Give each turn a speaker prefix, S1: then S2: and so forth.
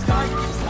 S1: sky, guy.